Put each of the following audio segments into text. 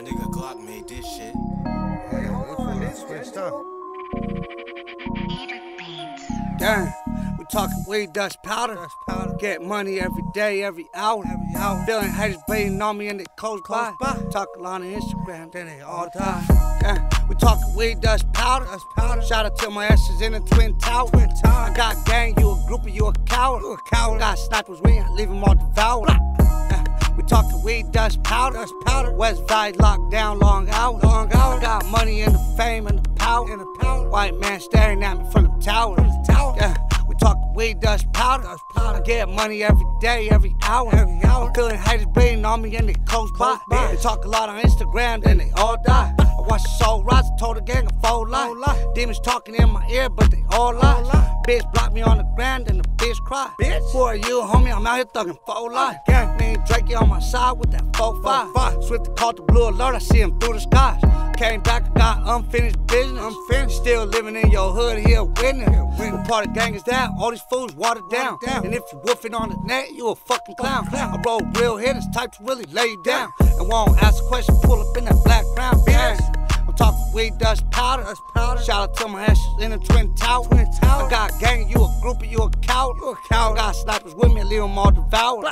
My nigga Glock made this shit. Hey, hold on, this switched up. Damn, we talking weed, dust powder. Dust powder. Get money every day, every hour. Every hour. Feeling haters bleeding on me and they close, Close by. by. Talk a lot on Instagram, Then they all die. Yeah, we talking weed, dust powder. Dust powder. Shout out to my asses in the Twin Tower. Twin Tower. I got gang, you a groupie, you a coward. You a coward. Got snipers, we ain't leave them all devoured. Talking weed, dust powder. Dust powder. West Valley locked down, long hours. Long got money and the fame and the power. And the power. White man staring at me from the tower. From the tower. Yeah, we talking weed, dust powder. Dust powder. I get money every day, every hour. Every hour. I'm feeling haters bleeding on me and they close, by. By. They talk a lot on Instagram, then they all die. I watch the soul rise, I told the gang a full lie. Demons talking in my ear, but they all lie. Lie. Bitch block me on the ground and the bitch cry. Bitch. Who are you, homie? I'm out here thugging full lie. Gang. And Drakey on my side with that 4 5. five. Swift to call the blue alert, I see him through the skies. Came back, I got unfinished business. Unfinished. Still living in your hood, here winning. What part of gang is that? All these fools watered down. down. And if you woofing on the net, you a fucking clown. clown. I roll real hitters, type to really lay you down. And won't ask a question, pull up in that black crown. Bitch. I'm talking weed, dust powder. Dust powder. Shout out to my ashes in the Twin Tower. Twin Tower. I got gang, you a groupie, you a coward. You a coward. I got snipers with me, leave them all devoured. We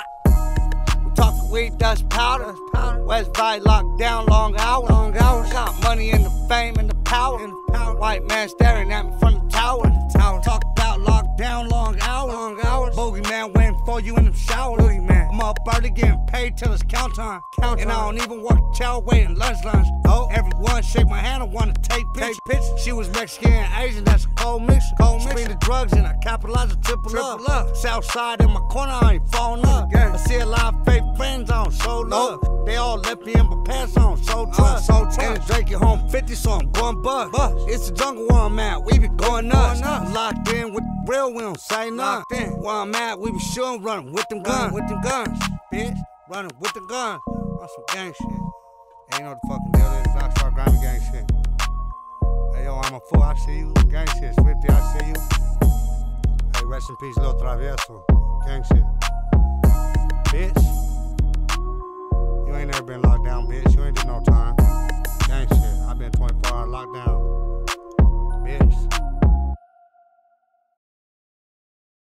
talking weed, dust powder. Powder. West Valley locked down, long hours. Long hours. Got money and the fame and the power. And the power. White man staring at me hours. Long hours. Bogeyman waiting for you in the shower. Boogeyman. I'm up early getting paid till it's count time. Count and I don't even work the chow waiting lunch lunch. Oh. Everyone shake my hand, I wanna take pictures. Take pictures. She was Mexican and Asian, that's a cold mix. Cold mixture. the drugs and I capitalize a triple, Triple up. up. South side in my corner, I ain't falling up. Gang. I see a lot of fake friends I don't show love. They all left me in my pants on, so uh, trust. so And. Drake at home 50, so I'm going bust. Bust. It's the jungle where I'm at, we be going nuts. Going nuts. Locked in with the real, we don't say nothing. Where I'm at, we be shooting, running with them Gun guns. with them guns. bitch, running with the guns. On some gang shit. Ain't no know what the fucking deal is. Rockstar grimy gang shit. Hey, yo, I'm a fool. I see you. Gang shit. Swifty, I see you. Hey, rest in peace, Lil Travieso. Gang shit. Bitch. Ain't never been locked down, bitch. You ain't did no time. Gang shit. i been 24 hour lockdown.